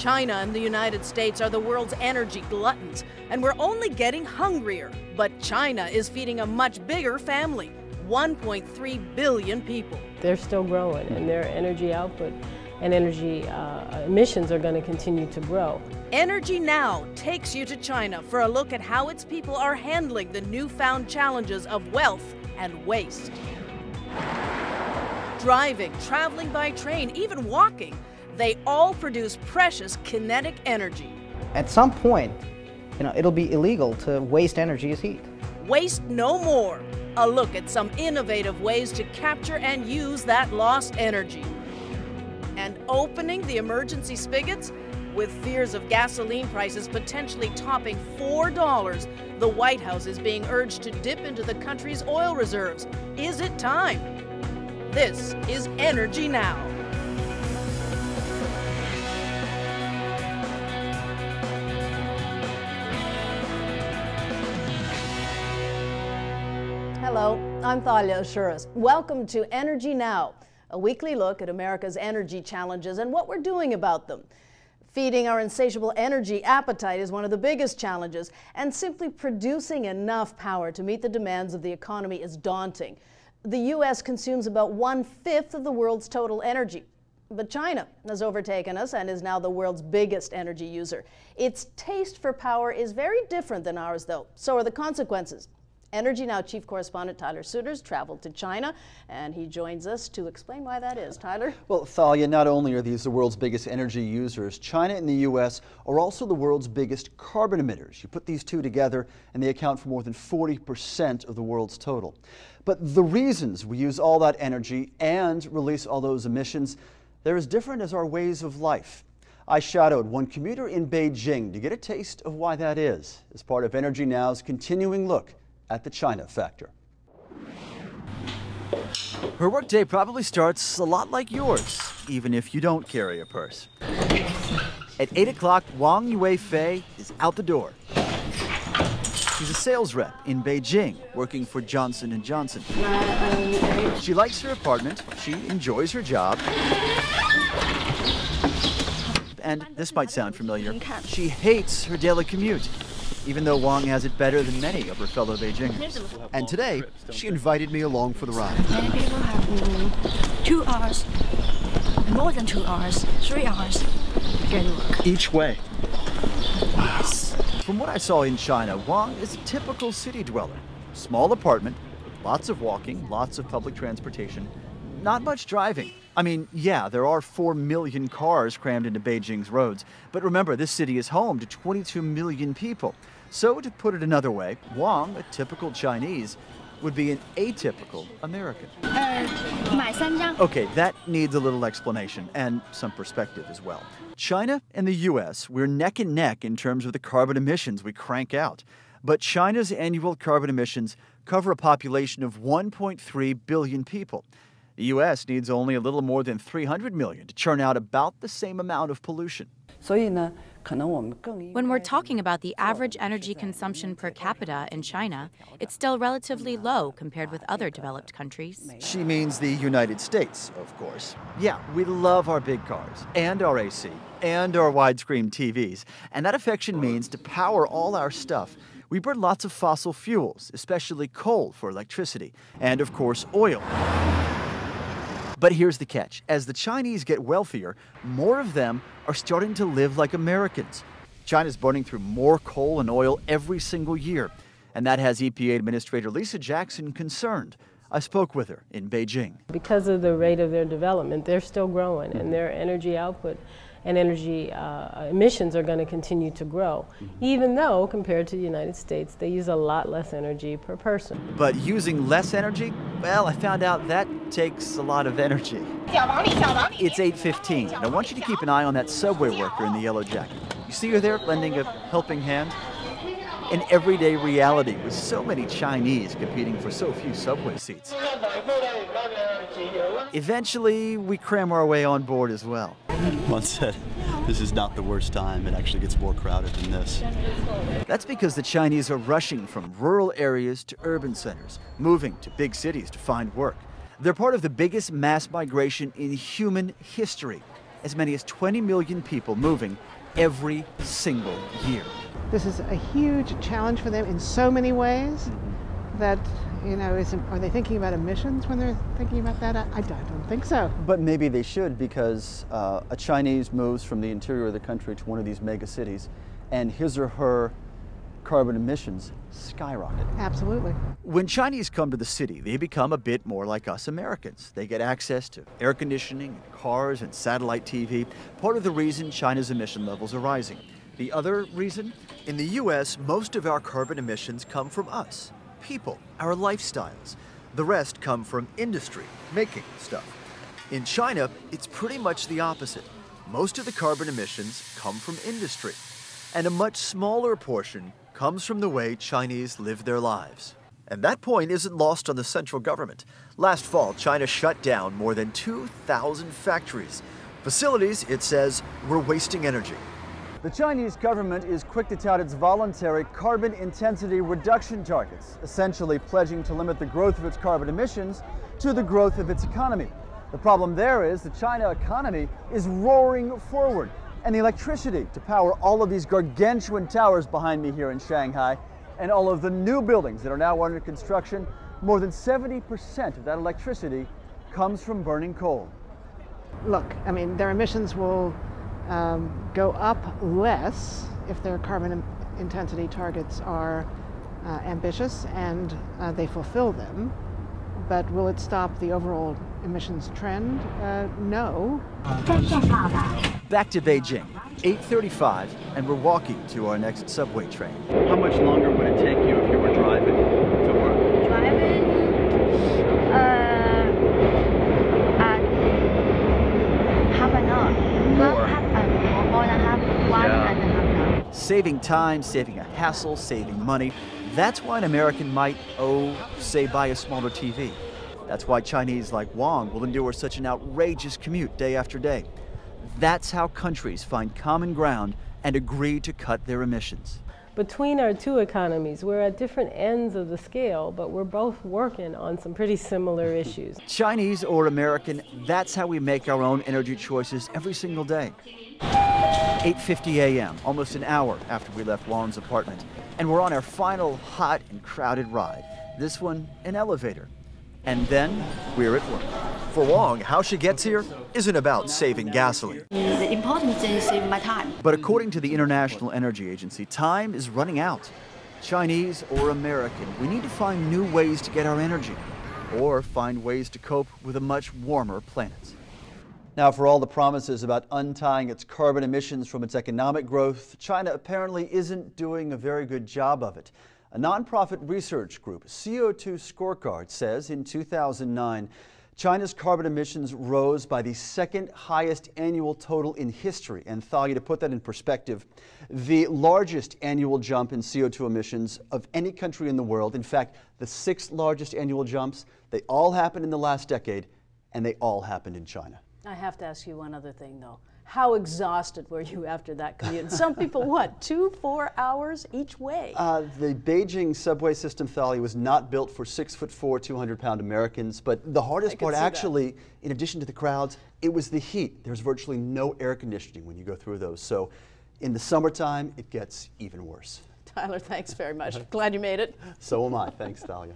China and the United States are the world's energy gluttons, and we're only getting hungrier. But China is feeding a much bigger family 1.3 billion people. They're still growing, and their energy output and energy uh, emissions are going to continue to grow. Energy Now takes you to China for a look at how its people are handling the newfound challenges of wealth and waste. Driving, traveling by train, even walking, they all produce precious kinetic energy. At some point, you know, it'll be illegal to waste energy as heat. Waste no more. A look at some innovative ways to capture and use that lost energy. And opening the emergency spigots? With fears of gasoline prices potentially topping $4, the White House is being urged to dip into the country's oil reserves. Is it time? This is Energy Now. Hello, I'm Thalia Assuras. Welcome to Energy Now, a weekly look at America's energy challenges and what we're doing about them. Feeding our insatiable energy appetite is one of the biggest challenges, and simply producing enough power to meet the demands of the economy is daunting. The U.S. consumes about one fifth of the world's total energy. But China has overtaken us and is now the world's biggest energy user. Its taste for power is very different than ours, though. So are the consequences. Energy Now chief correspondent Tyler Suiters traveled to China, and he joins us to explain why that is. Tyler? Well, Thalia, not only are these the world's biggest energy users, China and the U.S. are also the world's biggest carbon emitters. You put these two together, and they account for more than 40% of the world's total. But the reasons we use all that energy and release all those emissions, they're as different as our ways of life. I shadowed one commuter in Beijing to get a taste of why that is as part of Energy Now's continuing look at the China factor. Her workday probably starts a lot like yours, even if you don't carry a purse. At 8 o'clock, Wang Yue Fei is out the door. She's a sales rep in Beijing, working for Johnson & Johnson. She likes her apartment, she enjoys her job, and this might sound familiar, she hates her daily commute even though Wang has it better than many of her fellow Beijingers. And today, she invited me along for the ride. Many people have two hours, more than two hours, three hours to get to work. Each way. From what I saw in China, Wang is a typical city dweller. Small apartment, lots of walking, lots of public transportation, not much driving. I mean, yeah, there are 4 million cars crammed into Beijing's roads, but remember, this city is home to 22 million people. So, to put it another way, Wang, a typical Chinese, would be an atypical American. Okay, that needs a little explanation and some perspective as well. China and the US, we're neck and neck in terms of the carbon emissions we crank out. But China's annual carbon emissions cover a population of 1.3 billion people. The U.S. needs only a little more than 300 million to churn out about the same amount of pollution. When we're talking about the average energy consumption per capita in China, it's still relatively low compared with other developed countries. She means the United States, of course. Yeah, we love our big cars, and our AC, and our widescreen TVs. And that affection means to power all our stuff, we burn lots of fossil fuels, especially coal for electricity, and of course, oil. But here's the catch as the Chinese get wealthier, more of them are starting to live like Americans. China's burning through more coal and oil every single year, and that has EPA Administrator Lisa Jackson concerned. I spoke with her in Beijing. Because of the rate of their development, they're still growing, and their energy output and energy uh, emissions are going to continue to grow, mm-hmm. even though compared to the United States, they use a lot less energy per person. But using less energy, well, I found out that takes a lot of energy. It's 8:15, and I want you to keep an eye on that subway worker in the yellow jacket. You see her there, lending a helping hand. An everyday reality with so many Chinese competing for so few subway seats. Eventually, we cram our way on board as well. Wang said, this is not the worst time. It actually gets more crowded than this. That's because the Chinese are rushing from rural areas to urban centers, moving to big cities to find work. They're part of the biggest mass migration in human history. as many as 20 million people moving every single year. This is a huge challenge for them in so many ways mm-hmm. that, you know, is, are they thinking about emissions when they're thinking about that? I, I don't think so. But maybe they should because uh, a Chinese moves from the interior of the country to one of these mega cities and his or her carbon emissions skyrocket. Absolutely. When Chinese come to the city, they become a bit more like us Americans. They get access to air conditioning, cars, and satellite TV, part of the reason China's emission levels are rising. The other reason? In the US, most of our carbon emissions come from us, people, our lifestyles. The rest come from industry, making stuff. In China, it's pretty much the opposite. Most of the carbon emissions come from industry, and a much smaller portion comes from the way Chinese live their lives. And that point isn't lost on the central government. Last fall, China shut down more than 2,000 factories. Facilities, it says, were wasting energy. The Chinese government is quick to tout its voluntary carbon intensity reduction targets, essentially pledging to limit the growth of its carbon emissions to the growth of its economy. The problem there is the China economy is roaring forward, and the electricity to power all of these gargantuan towers behind me here in Shanghai and all of the new buildings that are now under construction, more than 70% of that electricity comes from burning coal. Look, I mean, their emissions will um, go up less if their carbon intensity targets are uh, ambitious and uh, they fulfill them. But will it stop the overall emissions trend? Uh, no. Back to Beijing, 8.35, and we're walking to our next subway train. How much longer would it take you if you were driving to work? Driving, uh, uh, half an hour. More. Half, half, uh, more than half, one Yeah. and a half an hour. Saving time, saving a hassle, saving money. That's why an American might, oh, say, buy a smaller TV. That's why Chinese like Wang will endure such an outrageous commute day after day. That's how countries find common ground and agree to cut their emissions. Between our two economies, we're at different ends of the scale, but we're both working on some pretty similar issues. Chinese or American, that's how we make our own energy choices every single day. 8:50 a.m., almost an hour after we left Wang's apartment, and we're on our final hot and crowded ride. This one an elevator. And then we're at work. For Wong, how she gets here isn't about saving gasoline. The important thing is save my time. But according to the International Energy Agency, time is running out. Chinese or American, we need to find new ways to get our energy, or find ways to cope with a much warmer planet. Now, for all the promises about untying its carbon emissions from its economic growth, China apparently isn't doing a very good job of it. A nonprofit research group, CO2 Scorecard, says in 2009, China's carbon emissions rose by the second highest annual total in history. And Thalia, to put that in perspective, the largest annual jump in CO2 emissions of any country in the world, in fact, the sixth largest annual jumps, they all happened in the last decade, and they all happened in China. I have to ask you one other thing, though. How exhausted were you after that commute? Some people, what, two, four hours each way? Uh, the Beijing subway system, Thalia, was not built for six foot four, 200 pound Americans. But the hardest part, see that. actually, in addition to the crowds, it was the heat. There's virtually no air conditioning when you go through those. So in the summertime, it gets even worse. Tyler, thanks very much. Glad you made it. So am I. Thanks, Thalia.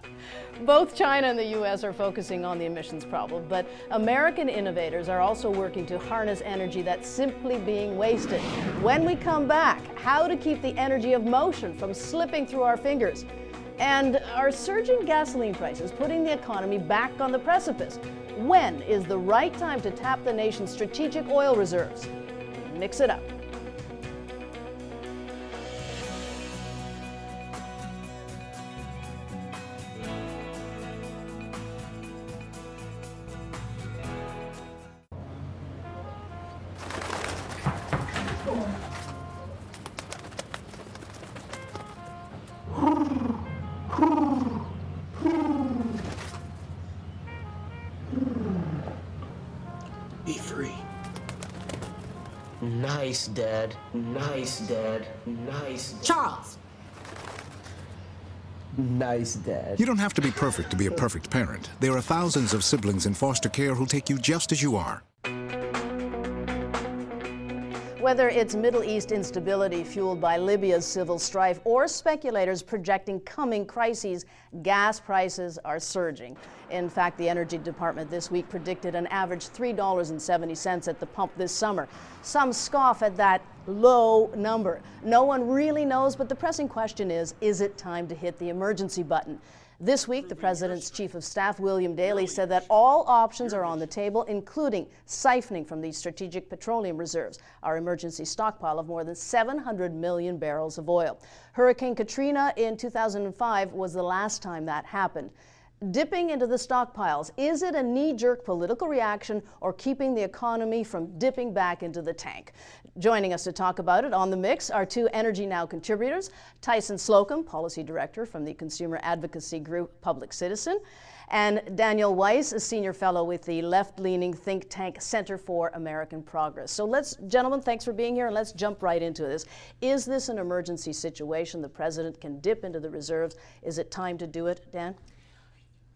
Both China and the U.S. are focusing on the emissions problem, but American innovators are also working to harness energy that's simply being wasted. When we come back, how to keep the energy of motion from slipping through our fingers. And are surging gasoline prices putting the economy back on the precipice? When is the right time to tap the nation's strategic oil reserves? Mix it up. Nice, Dad. Nice, Dad. Charles. Nice, Dad. You don't have to be perfect to be a perfect parent. There are thousands of siblings in foster care who'll take you just as you are. Whether it's Middle East instability fueled by Libya's civil strife or speculators projecting coming crises, gas prices are surging. In fact, the Energy Department this week predicted an average $3.70 at the pump this summer. Some scoff at that low number. No one really knows, but the pressing question is is it time to hit the emergency button? This week, the president's chief of staff, William Daley, said that all options are on the table, including siphoning from the strategic petroleum reserves, our emergency stockpile of more than 700 million barrels of oil. Hurricane Katrina in 2005 was the last time that happened dipping into the stockpiles? Is it a knee jerk political reaction or keeping the economy from dipping back into the tank? Joining us to talk about it on the mix are two Energy Now contributors Tyson Slocum, Policy Director from the consumer advocacy group Public Citizen, and Daniel Weiss, a senior fellow with the left leaning think tank Center for American Progress. So let's, gentlemen, thanks for being here and let's jump right into this. Is this an emergency situation? The president can dip into the reserves. Is it time to do it, Dan?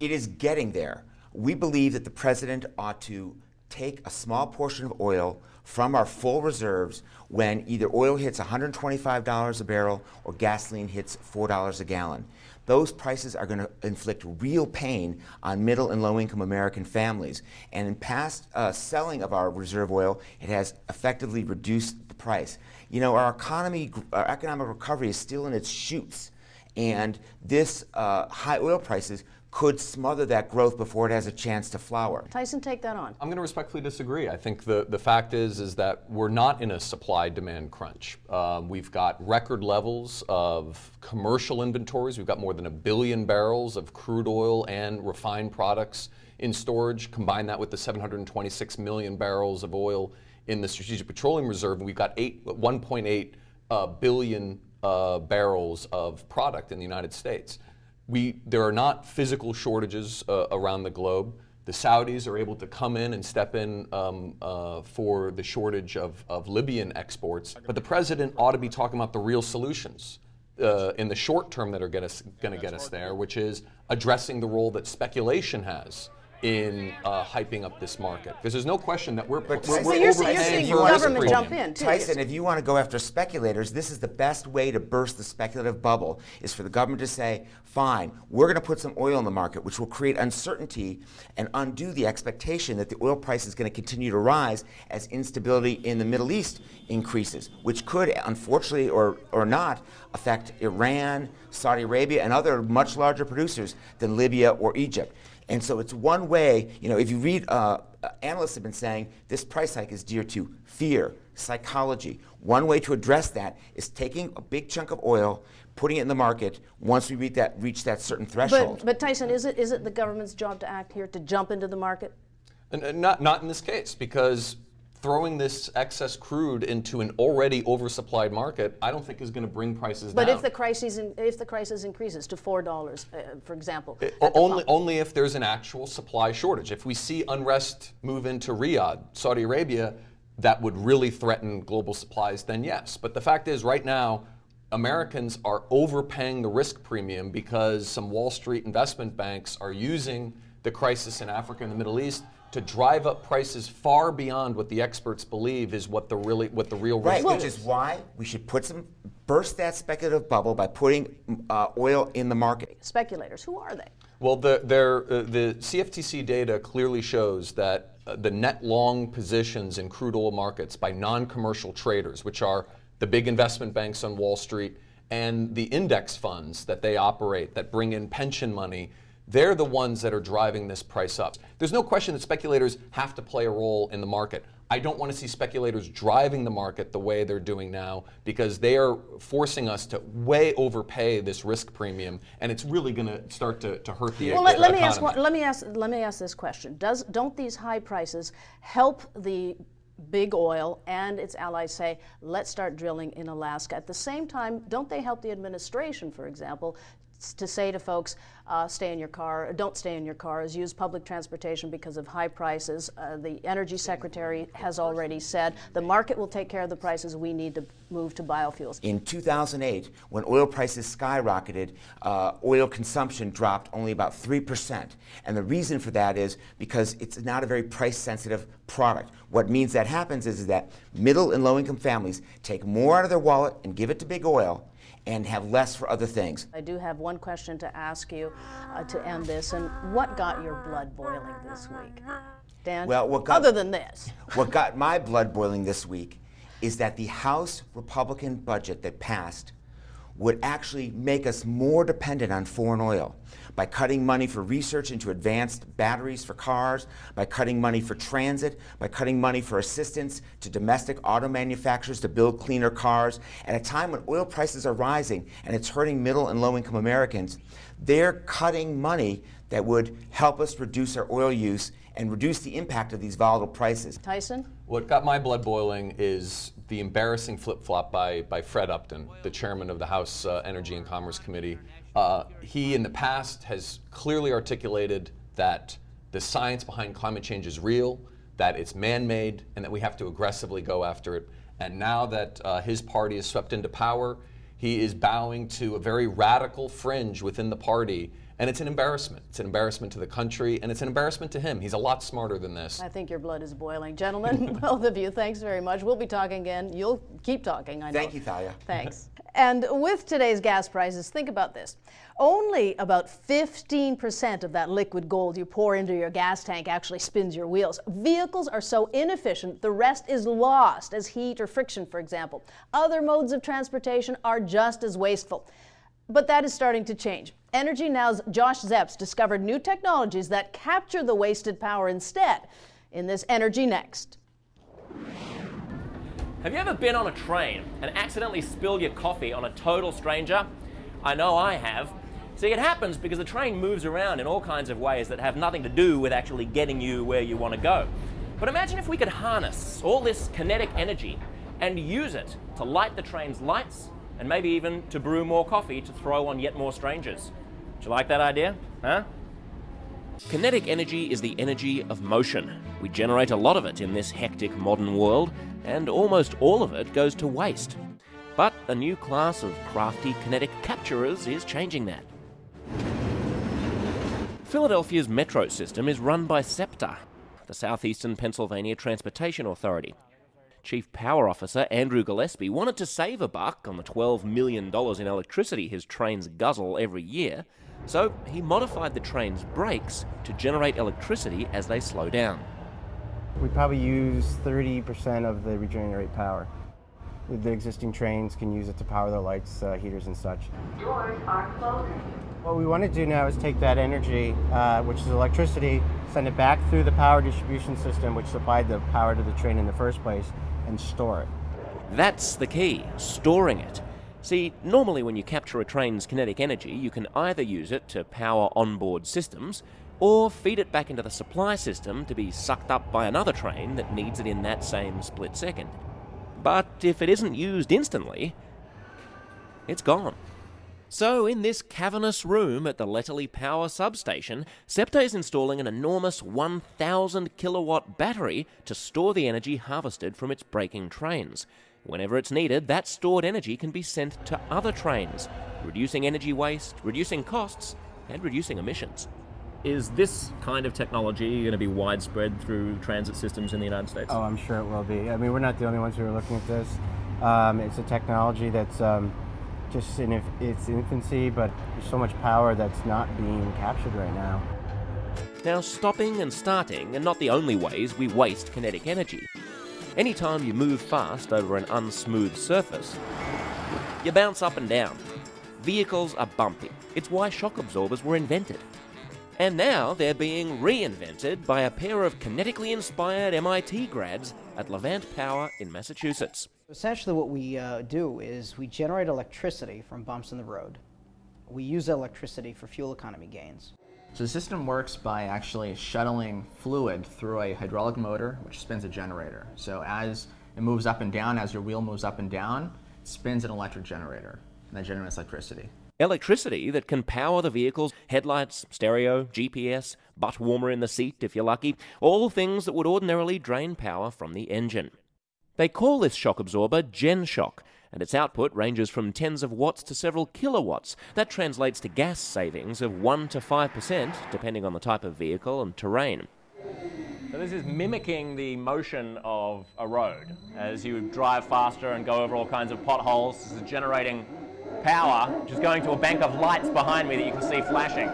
It is getting there. We believe that the president ought to take a small portion of oil from our full reserves when either oil hits $125 a barrel or gasoline hits $4 a gallon. Those prices are going to inflict real pain on middle and low income American families. And in past uh, selling of our reserve oil, it has effectively reduced the price. You know, our economy, our economic recovery is still in its shoots. And this uh, high oil prices could smother that growth before it has a chance to flower. Tyson, take that on. I'm going to respectfully disagree. I think the, the fact is is that we're not in a supply demand crunch. Um, we've got record levels of commercial inventories. We've got more than a billion barrels of crude oil and refined products in storage. Combine that with the 726 million barrels of oil in the Strategic Petroleum Reserve, and we've got 1.8 uh, billion uh, barrels of product in the United States we, there are not physical shortages uh, around the globe. The Saudis are able to come in and step in um, uh, for the shortage of, of Libyan exports. But the president ought to be talking about the real solutions uh, in the short term that are going to get us there, which is addressing the role that speculation has in uh, hyping up this market because there's no question that we're, but we're, we're you're, saying, you're saying government jump in too. Tyson, if you want to go after speculators, this is the best way to burst the speculative bubble is for the government to say, fine, we're going to put some oil in the market, which will create uncertainty and undo the expectation that the oil price is going to continue to rise as instability in the Middle East increases, which could, unfortunately or, or not, affect Iran, Saudi Arabia, and other much larger producers than Libya or Egypt. And so it's one way, you know, if you read, uh, analysts have been saying this price hike is due to fear, psychology. One way to address that is taking a big chunk of oil, putting it in the market once we reach that, reach that certain threshold. But, but Tyson, is it, is it the government's job to act here, to jump into the market? And, and not, not in this case, because throwing this excess crude into an already oversupplied market, I don't think is going to bring prices but down. But if the crisis in, if the crisis increases to four dollars, uh, for example, it, only only if there's an actual supply shortage. If we see unrest move into Riyadh, Saudi Arabia, that would really threaten global supplies. Then yes. But the fact is, right now. Americans are overpaying the risk premium because some Wall Street investment banks are using the crisis in Africa and the Middle East to drive up prices far beyond what the experts believe is what the really what the real right, risk which is why we should put some burst that speculative bubble by putting uh, oil in the market. Speculators, who are they? Well, the, uh, the CFTC data clearly shows that uh, the net long positions in crude oil markets by non-commercial traders, which are the big investment banks on Wall Street and the index funds that they operate that bring in pension money they're the ones that are driving this price up. There's no question that speculators have to play a role in the market. I don't want to see speculators driving the market the way they're doing now because they are forcing us to way overpay this risk premium, and it's really going to start to, to hurt the, economy. well, let, let me ask. Let me ask. Let me ask this question: Does don't these high prices help the big oil and its allies say, let's start drilling in Alaska. At the same time, don't they help the administration, for example, to say to folks, uh, stay in your car, don't stay in your cars, use public transportation because of high prices. Uh, the Energy Secretary has already said the market will take care of the prices. We need to move to biofuels. In 2008, when oil prices skyrocketed, uh, oil consumption dropped only about 3%. And the reason for that is because it's not a very price sensitive product. What means that happens is, is that middle and low income families take more out of their wallet and give it to big oil and have less for other things. I do have one question to ask you uh, to end this, and what got your blood boiling this week? Dan, well, what got, other than this? What got my blood boiling this week is that the House Republican budget that passed would actually make us more dependent on foreign oil by cutting money for research into advanced batteries for cars, by cutting money for transit, by cutting money for assistance to domestic auto manufacturers to build cleaner cars. At a time when oil prices are rising and it's hurting middle and low income Americans, they're cutting money that would help us reduce our oil use and reduce the impact of these volatile prices. Tyson? What got my blood boiling is the embarrassing flip flop by, by Fred Upton, the chairman of the House uh, Energy and Commerce Committee. Uh, he, in the past, has clearly articulated that the science behind climate change is real, that it's man made, and that we have to aggressively go after it. And now that uh, his party is swept into power, he is bowing to a very radical fringe within the party and it's an embarrassment. It's an embarrassment to the country, and it's an embarrassment to him. He's a lot smarter than this. I think your blood is boiling. Gentlemen, both of you, thanks very much. We'll be talking again. You'll keep talking, I know. Thank you, Thalia. Thanks. and with today's gas prices, think about this. Only about 15% of that liquid gold you pour into your gas tank actually spins your wheels. Vehicles are so inefficient, the rest is lost as heat or friction, for example. Other modes of transportation are just as wasteful. But that is starting to change. Energy Now's Josh Zepps discovered new technologies that capture the wasted power instead in this Energy Next. Have you ever been on a train and accidentally spilled your coffee on a total stranger? I know I have. See, it happens because the train moves around in all kinds of ways that have nothing to do with actually getting you where you want to go. But imagine if we could harness all this kinetic energy and use it to light the train's lights and maybe even to brew more coffee to throw on yet more strangers. Do you like that idea? Huh? Kinetic energy is the energy of motion. We generate a lot of it in this hectic modern world, and almost all of it goes to waste. But a new class of crafty kinetic capturers is changing that. Philadelphia's metro system is run by SEPTA, the Southeastern Pennsylvania Transportation Authority. Chief Power Officer Andrew Gillespie wanted to save a buck on the $12 million in electricity his trains guzzle every year, so he modified the train's brakes to generate electricity as they slow down. We probably use 30% of the regenerate power. The existing trains can use it to power their lights, uh, heaters, and such. Doors are closing. What we want to do now is take that energy, uh, which is electricity, send it back through the power distribution system, which supplied the power to the train in the first place, and store it. That's the key, storing it. See, normally when you capture a train's kinetic energy, you can either use it to power onboard systems, or feed it back into the supply system to be sucked up by another train that needs it in that same split second. But if it isn't used instantly, it's gone. So, in this cavernous room at the Letterly Power substation, SEPTA is installing an enormous 1,000 kilowatt battery to store the energy harvested from its braking trains. Whenever it's needed, that stored energy can be sent to other trains, reducing energy waste, reducing costs, and reducing emissions. Is this kind of technology going to be widespread through transit systems in the United States? Oh, I'm sure it will be. I mean, we're not the only ones who are looking at this. Um, it's a technology that's um, just in its infancy, but there's so much power that's not being captured right now. Now, stopping and starting are not the only ways we waste kinetic energy. Anytime you move fast over an unsmooth surface, you bounce up and down. Vehicles are bumpy. It's why shock absorbers were invented. And now they're being reinvented by a pair of kinetically inspired MIT grads at Levant Power in Massachusetts. Essentially, what we uh, do is we generate electricity from bumps in the road. We use electricity for fuel economy gains. So the system works by actually shuttling fluid through a hydraulic motor, which spins a generator. So as it moves up and down, as your wheel moves up and down, it spins an electric generator, and that generates electricity. Electricity that can power the vehicle's headlights, stereo, GPS, butt warmer in the seat if you're lucky, all things that would ordinarily drain power from the engine. They call this shock absorber GenShock, and its output ranges from tens of watts to several kilowatts. That translates to gas savings of 1 to 5%, depending on the type of vehicle and terrain. So this is mimicking the motion of a road. As you drive faster and go over all kinds of potholes, this is generating power, which is going to a bank of lights behind me that you can see flashing.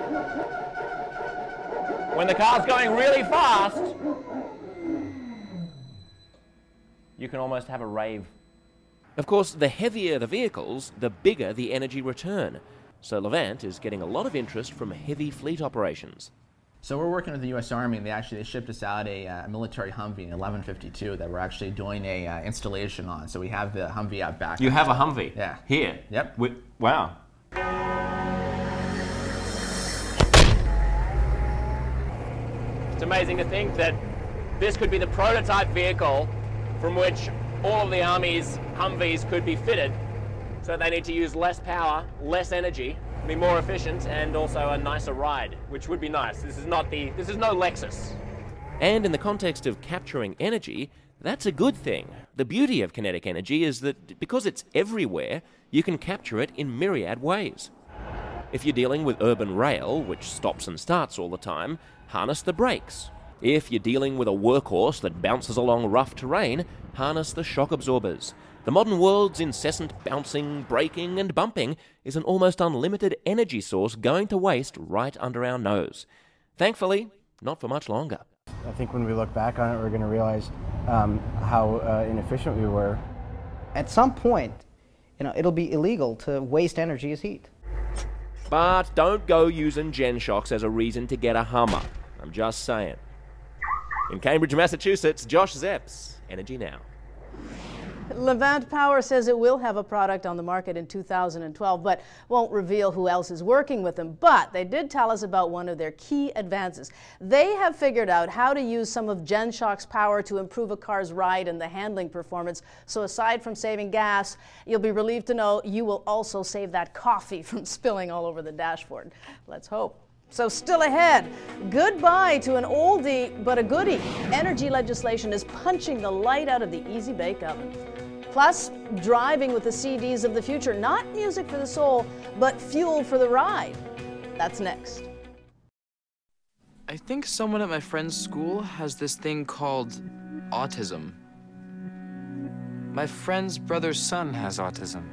When the car's going really fast, you can almost have a rave. Of course, the heavier the vehicles, the bigger the energy return. So Levant is getting a lot of interest from heavy fleet operations. So we're working with the U.S. Army, and they actually they shipped us out a uh, military Humvee in 1152 that we're actually doing a uh, installation on. So we have the Humvee out back. You have a Humvee? Yeah. Here? Yep. We, wow. It's amazing to think that this could be the prototype vehicle from which all of the Army's Humvees could be fitted. So they need to use less power, less energy, be more efficient, and also a nicer ride, which would be nice. This is not the, this is no Lexus. And in the context of capturing energy, that's a good thing. The beauty of kinetic energy is that because it's everywhere, you can capture it in myriad ways. If you're dealing with urban rail, which stops and starts all the time, harness the brakes. If you're dealing with a workhorse that bounces along rough terrain, harness the shock absorbers. The modern world's incessant bouncing, braking, and bumping is an almost unlimited energy source going to waste right under our nose. Thankfully, not for much longer. I think when we look back on it, we're going to realize um, how uh, inefficient we were. At some point, you know, it'll be illegal to waste energy as heat. But don't go using GenShocks as a reason to get a Hummer. I'm just saying. In Cambridge, Massachusetts, Josh Zepps, Energy Now. Levant Power says it will have a product on the market in 2012, but won't reveal who else is working with them. But they did tell us about one of their key advances. They have figured out how to use some of GenShock's power to improve a car's ride and the handling performance. So aside from saving gas, you'll be relieved to know you will also save that coffee from spilling all over the dashboard. Let's hope. So, still ahead, goodbye to an oldie but a goodie. Energy legislation is punching the light out of the easy bake oven. Plus, driving with the CDs of the future, not music for the soul, but fuel for the ride. That's next. I think someone at my friend's school has this thing called autism. My friend's brother's son has autism.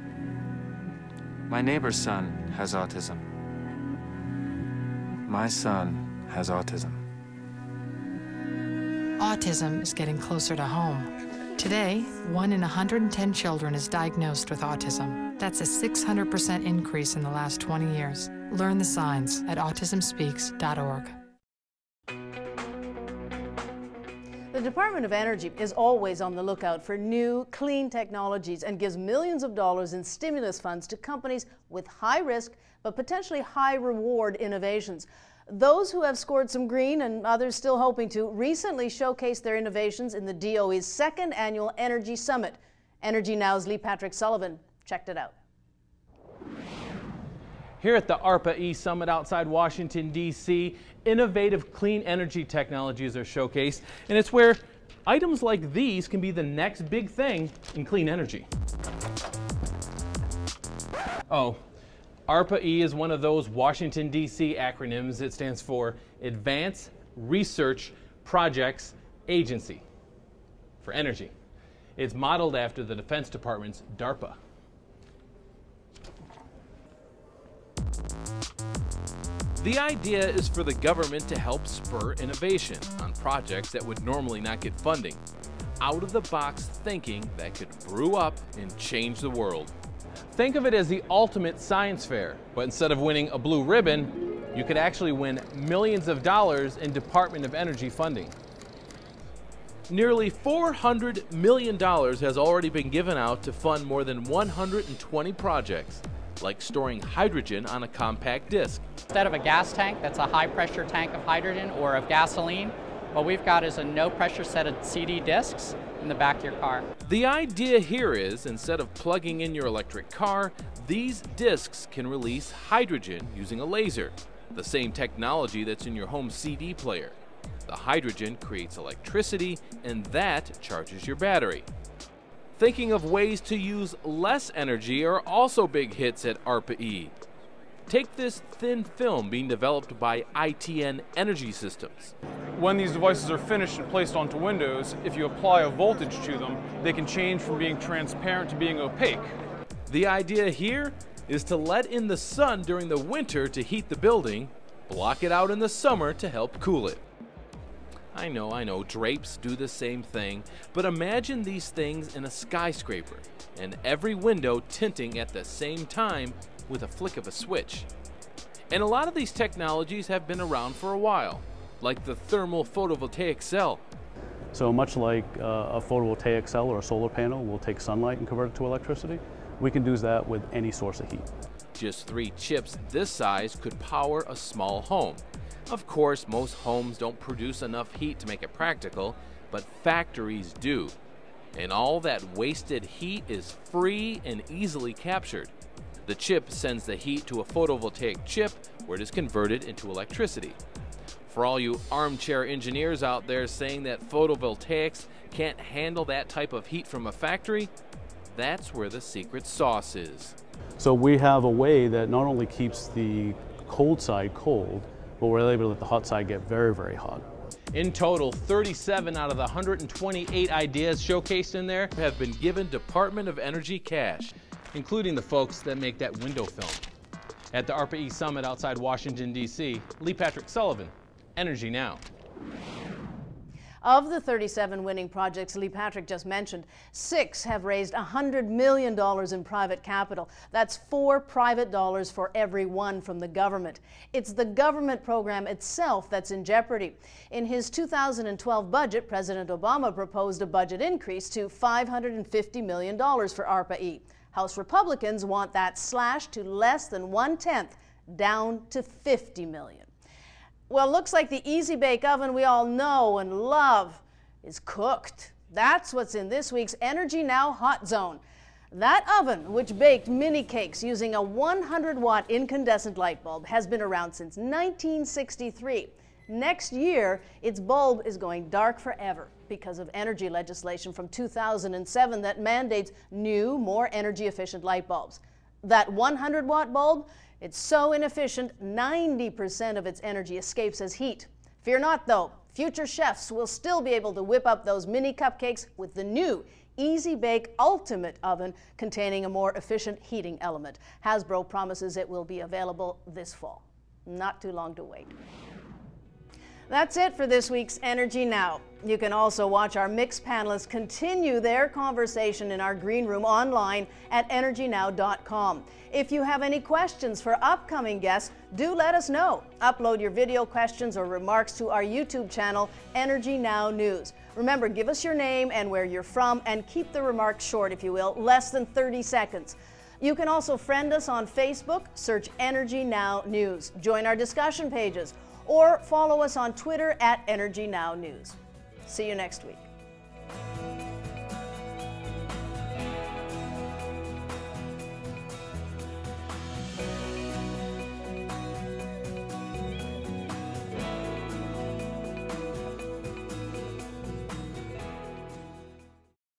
My neighbor's son has autism. My son has autism. Autism is getting closer to home. Today, one in 110 children is diagnosed with autism. That's a 600% increase in the last 20 years. Learn the signs at autismspeaks.org. The Department of Energy is always on the lookout for new, clean technologies and gives millions of dollars in stimulus funds to companies with high risk but potentially high reward innovations. Those who have scored some green and others still hoping to recently showcased their innovations in the DOE's second annual Energy Summit. Energy Now's Lee Patrick Sullivan checked it out. Here at the ARPA E Summit outside Washington, D.C., innovative clean energy technologies are showcased, and it's where items like these can be the next big thing in clean energy. Oh, ARPA E is one of those Washington, D.C. acronyms. It stands for Advanced Research Projects Agency for Energy. It's modeled after the Defense Department's DARPA. The idea is for the government to help spur innovation on projects that would normally not get funding. Out of the box thinking that could brew up and change the world. Think of it as the ultimate science fair, but instead of winning a blue ribbon, you could actually win millions of dollars in Department of Energy funding. Nearly $400 million has already been given out to fund more than 120 projects, like storing hydrogen on a compact disc. Instead of a gas tank that's a high pressure tank of hydrogen or of gasoline, what we've got is a no pressure set of CD discs in the back of your car. The idea here is instead of plugging in your electric car, these discs can release hydrogen using a laser, the same technology that's in your home CD player. The hydrogen creates electricity and that charges your battery. Thinking of ways to use less energy are also big hits at ARPA-E. Take this thin film being developed by ITN Energy Systems. When these devices are finished and placed onto windows, if you apply a voltage to them, they can change from being transparent to being opaque. The idea here is to let in the sun during the winter to heat the building, block it out in the summer to help cool it. I know, I know, drapes do the same thing, but imagine these things in a skyscraper, and every window tinting at the same time with a flick of a switch. And a lot of these technologies have been around for a while, like the thermal photovoltaic cell. So much like uh, a photovoltaic cell or a solar panel will take sunlight and convert it to electricity, we can do that with any source of heat. Just three chips this size could power a small home. Of course, most homes don't produce enough heat to make it practical, but factories do. And all that wasted heat is free and easily captured. The chip sends the heat to a photovoltaic chip where it is converted into electricity. For all you armchair engineers out there saying that photovoltaics can't handle that type of heat from a factory, that's where the secret sauce is. So we have a way that not only keeps the cold side cold, but we're able to let the hot side get very, very hot. In total, 37 out of the 128 ideas showcased in there have been given Department of Energy cash, including the folks that make that window film. At the ARPA-E Summit outside Washington, D.C., Lee Patrick Sullivan, Energy Now. Of the 37 winning projects Lee Patrick just mentioned, six have raised $100 million in private capital. That's four private dollars for every one from the government. It's the government program itself that's in jeopardy. In his 2012 budget, President Obama proposed a budget increase to $550 million for ARPA-E. House Republicans want that slashed to less than one-tenth, down to 50 million. Well, looks like the Easy Bake Oven we all know and love is cooked. That's what's in this week's Energy Now Hot Zone. That oven, which baked mini cakes using a 100 watt incandescent light bulb, has been around since 1963. Next year, its bulb is going dark forever because of energy legislation from 2007 that mandates new, more energy efficient light bulbs. That 100 watt bulb it's so inefficient, 90% of its energy escapes as heat. Fear not, though. Future chefs will still be able to whip up those mini cupcakes with the new Easy Bake Ultimate Oven containing a more efficient heating element. Hasbro promises it will be available this fall. Not too long to wait. That's it for this week's Energy Now. You can also watch our mixed panelists continue their conversation in our green room online at energynow.com. If you have any questions for upcoming guests, do let us know. Upload your video questions or remarks to our YouTube channel, Energy Now News. Remember, give us your name and where you're from, and keep the remarks short, if you will, less than 30 seconds. You can also friend us on Facebook, search Energy Now News. Join our discussion pages or follow us on Twitter at Energy Now News. See you next week.